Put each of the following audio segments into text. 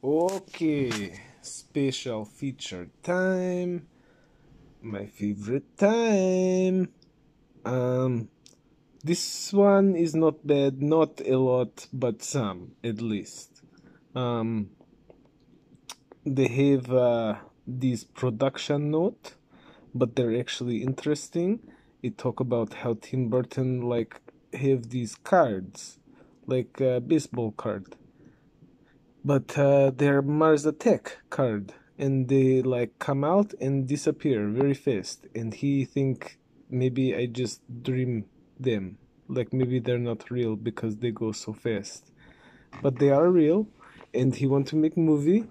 Okay, special feature time. My favorite time. Um, this one is not bad, not a lot, but some at least. Um, they have uh, this production note, but they're actually interesting. It talk about how Tim Burton like have these cards, like a baseball card but uh, they're Mars Attack card, and they like come out and disappear very fast. And he think maybe I just dream them, like maybe they're not real because they go so fast, but they are real. And he want to make movie,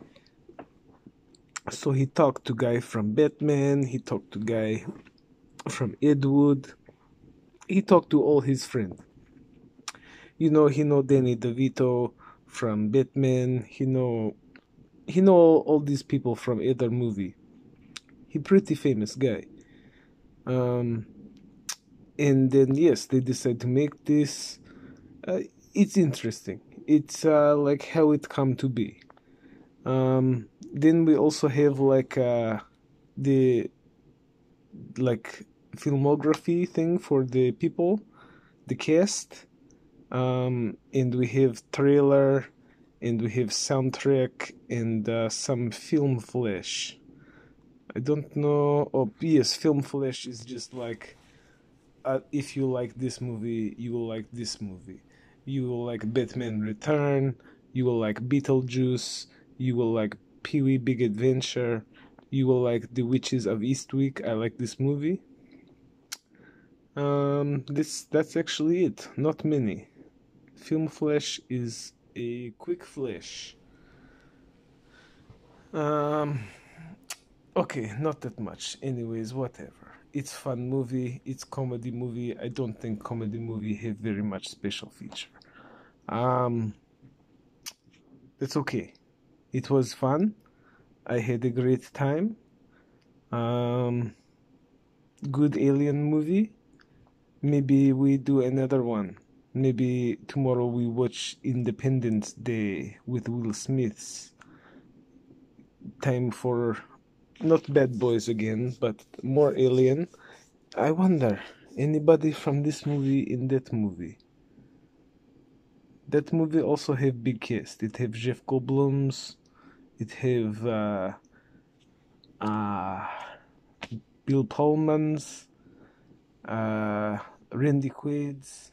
so he talked to guy from Batman. He talked to guy from Ed Wood. He talked to all his friends. You know, he know Danny DeVito from Batman. He know he know all these people from other movie. He pretty famous guy. Um, and then yes, they decide to make this. Uh, it's interesting. It's uh, like how it come to be. Um, then we also have like uh, the like filmography thing for the people, the cast um, and we have trailer and we have soundtrack and uh, some film flash. I don't know oh yes film flash is just like uh, if you like this movie you will like this movie. You will like batman return you will like beetlejuice you will like pee-wee big adventure you will like the witches of eastwick. I like this movie. Um this that's actually it. Not many film flash is a quick flash. Um okay not that much. Anyways whatever. It's fun movie. It's comedy movie. I don't think comedy movie have very much special feature. Um it's okay. It was fun. I had a great time. Um good alien movie. Maybe we do another one maybe tomorrow we watch Independence Day with Will Smith's time for not bad boys again, but more alien. I wonder anybody from this movie in that movie. That movie also have big cast. It have Jeff Goldblum's. It have uh, uh, Bill Pullman's. Uh, Randy Quaid's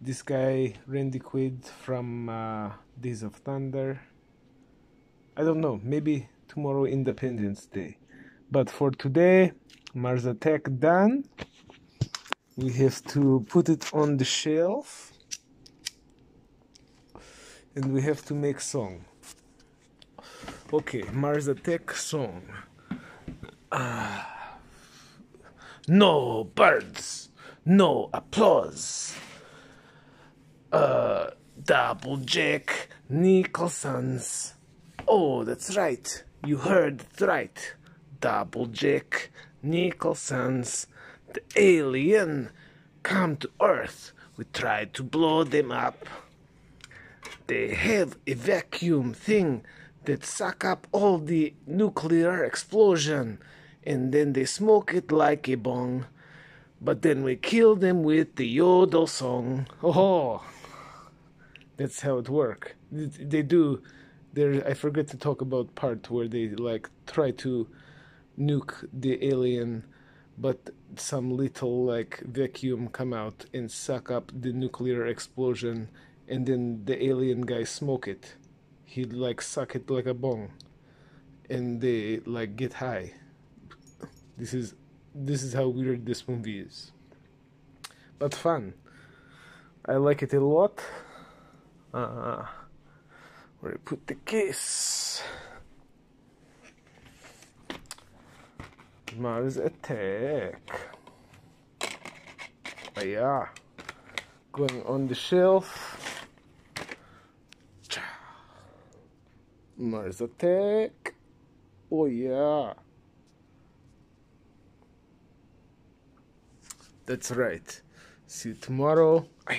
this guy Randy Quaid from uh, Days of Thunder. I don't know, maybe tomorrow Independence Day. But for today, Mars Attack done. We have to put it on the shelf. And we have to make song. Okay, Mars Attack song. Uh, no birds, no applause Double Jack Nicholson's. Oh, that's right. You heard that right. Double Jack Nicholson's. The alien come to Earth. We tried to blow them up. They have a vacuum thing that suck up all the nuclear explosion and then they smoke it like a bong. But then we kill them with the yodel song. Oh, that's how it work. They do. There, I forget to talk about part where they like try to nuke the alien, but some little like vacuum come out and suck up the nuclear explosion, and then the alien guy smoke it. He'd like suck it like a bong, and they like get high. This is this is how weird this movie is, but fun. I like it a lot uh, where I put the case. Mars Attack. Oh, yeah. Going on the shelf. Mars Attack. Oh yeah. That's right. See you tomorrow. Oh.